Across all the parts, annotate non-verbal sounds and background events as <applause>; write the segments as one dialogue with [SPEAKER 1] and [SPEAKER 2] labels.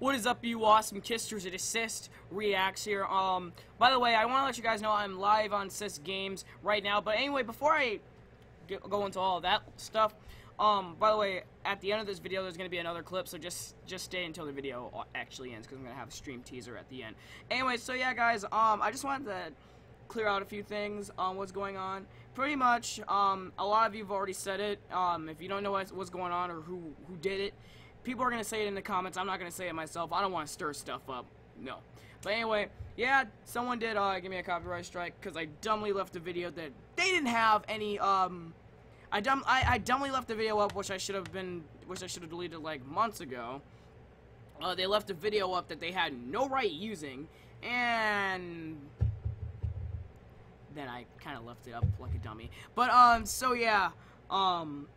[SPEAKER 1] What is up, you awesome kisters and assist reacts here? Um, by the way, I want to let you guys know I'm live on CistGameZ right now. But anyway, before I get, go into all that stuff, um, by the way, at the end of this video, there's gonna be another clip, so just just stay until the video actually ends, because I'm gonna have a stream teaser at the end. Anyway, so yeah, guys, um, I just wanted to clear out a few things on what's going on. Pretty much, um, a lot of you have already said it. Um, if you don't know what's, what's going on or who who did it, people are going to say it in the comments. I'm not going to say it myself. I don't want to stir stuff up. No. But anyway, yeah, someone did uh, give me a copyright strike because I dumbly left a video that they didn't have any, um... I, dumb, I, I dumbly left the video up, which I should have been, which I should have deleted like months ago. Uh, they left a video up that they had no right using, and then I kind of left it up like a dummy. But um, so yeah, um,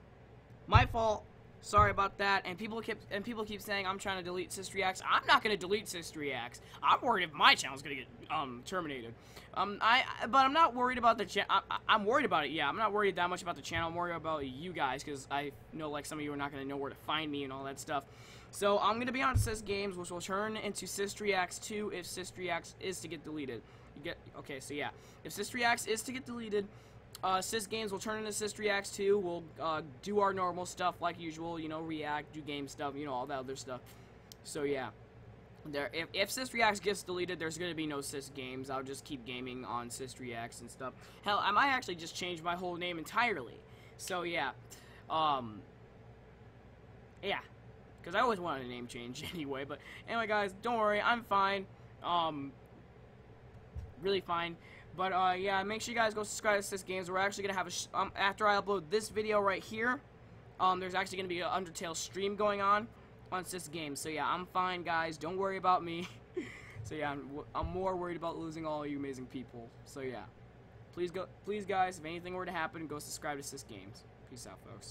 [SPEAKER 1] my fault. Sorry about that. And people keep and people keep saying I'm trying to delete CistReactZ. I'm not gonna delete CistReactZ. I'm worried if my channel's gonna get um terminated. Um, I but I'm not worried about the channel. I'm worried about it. Yeah, I'm not worried that much about the channel. I'm worried about you guys because I know like some of you are not gonna know where to find me and all that stuff. So I'm gonna be on CistGameZ, which will turn into CistReactZ 2 if CistReactZ is to get deleted. You get okay. So yeah, if CistReactZ is to get deleted, uh, CistGameZ will turn into CistReactZ 2. We'll uh, do our normal stuff like usual, you know, react, do game stuff, you know, all that other stuff. So yeah, there. If, if CistReactZ gets deleted, there's gonna be no CistGameZ. I'll just keep gaming on CistReactZ and stuff. Hell, I might actually just change my whole name entirely. So yeah, um, yeah, because I always wanted a name change <laughs> anyway. But anyway, guys, don't worry, I'm fine. Um, really fine. But uh, yeah, make sure you guys go subscribe to CistGameZ. We're actually gonna have a um, after I upload this video right here. Um, there's actually gonna be an Undertale stream going on on CistGameZ. So yeah, I'm fine, guys. Don't worry about me. <laughs> so yeah, I'm, I'm more worried about losing all you amazing people. So yeah, please go, please guys, if anything were to happen, go subscribe to CistGameZ. Peace out, folks.